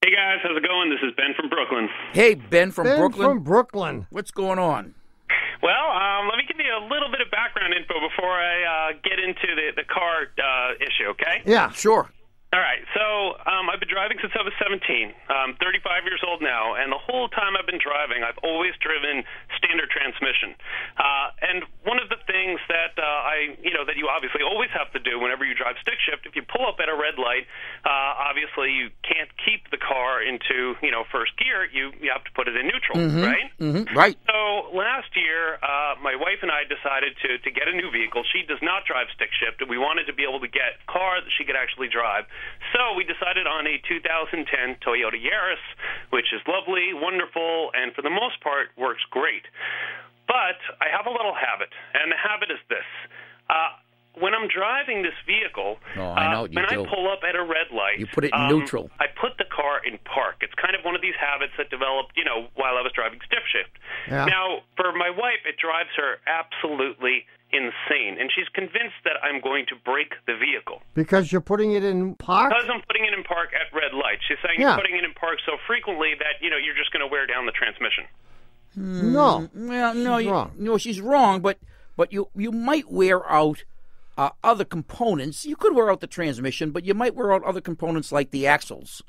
Hey guys, how's it going? This is Ben from Brooklyn. Hey, Ben from Ben Brooklyn. from Brooklyn. What's going on? Well, um, let me give you a little bit of background info before I uh, get into the the car uh, issue. Okay? Yeah. Sure. All right. So um, I've been driving since I was 17. I'm 35 years old now, and the whole time I've been driving, I've always driven standard transmission. Uh, and one of the things that uh, I, you know, that you obviously always have to do whenever you drive stick shift, if you pull up at a red light, uh, obviously you can't keep the car into, you know, first gear. You you have to put it in neutral, right? Mm-hmm. Right. So last year, uh, my wife and I decided to to get a new vehicle. She does not drive stick shift, and we wanted to be able to get a car that she could actually drive. So we decided on a 2010 Toyota Yaris, which is lovely, wonderful, and for the most part works great. But I have a little habit, and the habit is this. Uh, when I'm driving this vehicle, Oh, I uh, you when do. I pull up at a red light, You put it in um, neutral. I put the car in park. It's kind of one of these habits that developed, you know, while I was driving stick shift. Yeah. Now, for my wife, it drives her absolutely insane, and she's convinced that I'm going to break the vehicle Because you're putting it in park? because I'm putting it in park at red lights. She's saying Yeah. you're putting it in park so frequently that you know you're just going to wear down the transmission. No. Well, no, She's you, wrong. no, she's wrong. But but you you might wear out uh, other components. You could wear out the transmission, but you might wear out other components like the axles.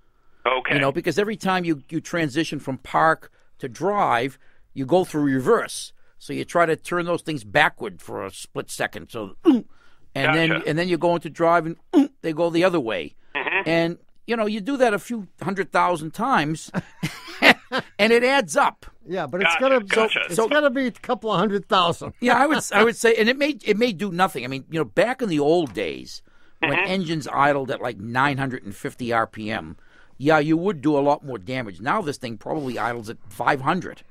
Okay. You know, because every time you you transition from park to drive, you go through reverse. So you try to turn those things backward for a split second. So, and then and then you go into drive and they go the other way. Mm-hmm. And you know, you do that a few hundred thousand times, and it adds up. Yeah, but it's Gotcha, gotta gotcha. it's So- gotta be a couple of hundred thousand. Yeah, I would I would say, and it may it may do nothing. I mean, you know, back in the old days when Mm-hmm. engines idled at like 950 RPM, yeah, you would do a lot more damage. Now this thing probably idles at 500,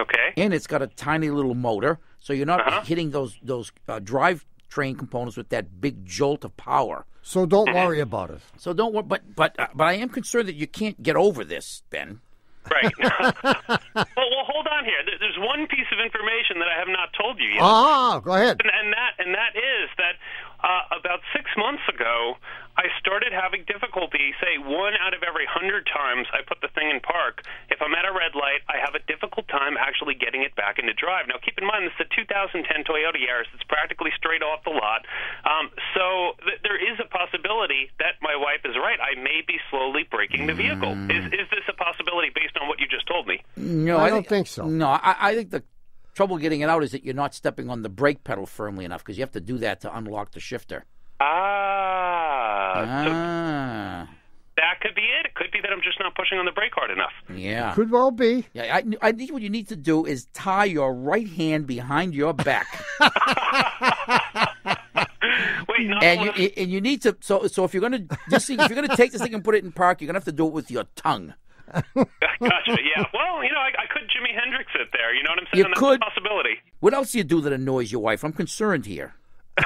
okay. and it's got a tiny little motor, so you're not Uh-huh. hitting those those uh, drive train components with that big jolt of power. So don't worry about it. So don't worry, but but uh, but I am concerned that you can't get over this, Ben. Right. well, well, hold on here. There's one piece of information that I have not told you yet. Ah, go ahead. and, and that and that is that uh, about six months ago, I started having difficulty. Say one out of every hundred times I put the thing in park, if I'm at a red light, I have a difficult time actually getting it back into drive. Now, keep in mind this is a 2010 Toyota Yaris. It's practically straight off the lot. Um, so th- there is a possibility that my wife is right. I may be slowly breaking the vehicle. Is is this a possibility based on what you just told me? No, I don't think so. No, I, I think the trouble getting it out is that you're not stepping on the brake pedal firmly enough because you have to do that to unlock the shifter. Ah, so Ah, that could be it. It could be that I'm just not pushing on the brake hard enough. yeah. Could well be. Yeah, I, I think what you need to do is tie your right hand behind your back, Wait, and you of- and you need to. So so if you're gonna this thing, if you're gonna take this thing and put it in park, you're gonna have to do it with your tongue. gotcha. Yeah. Well, you know, I, I could Jimi Hendrix it there. You know what I'm saying? You That's could. a possibility. What else do you do that annoys your wife? I'm concerned here.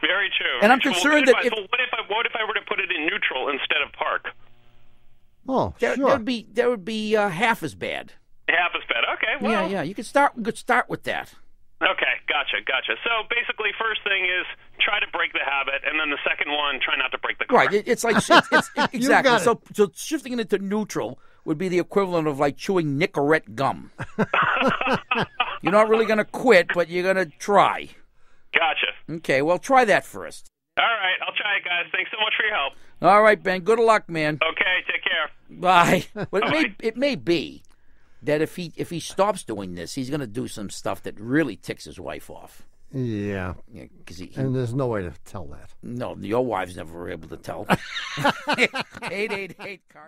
Very true. And I'm concerned what that if, I, if- so what if I what if I were to put it in neutral instead of park? Oh, That sure. would be that would be uh, half as bad. Half as bad. Okay. Well. yeah, yeah. You could start. Could start with that. Okay. Gotcha. Gotcha. So basically, first thing is try to break the habit, and then the second one, try not to break the car. Right. It, it's like it's, it's, exactly. it. So so shifting it into neutral would be the equivalent of like chewing Nicorette gum. you're not really going to quit, but you're going to try. Gotcha. Okay. Well, try that first. All right. I'll try it, guys. Thanks so much for your help. All right, Ben. Good luck, man. Okay. Take care. Bye. But it may it may be that if he if he stops doing this, he's going to do some stuff that really ticks his wife off. yeah, Because he, he and there's no way to tell that. no, your wives never were able to tell. eight eight eight card.